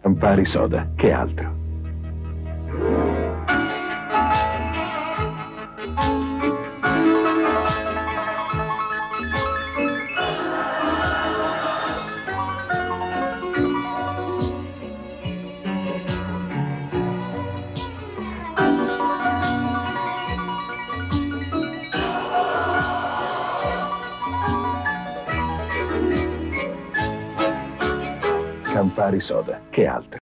Campari Soda, che altro? Campari Soda, che altro?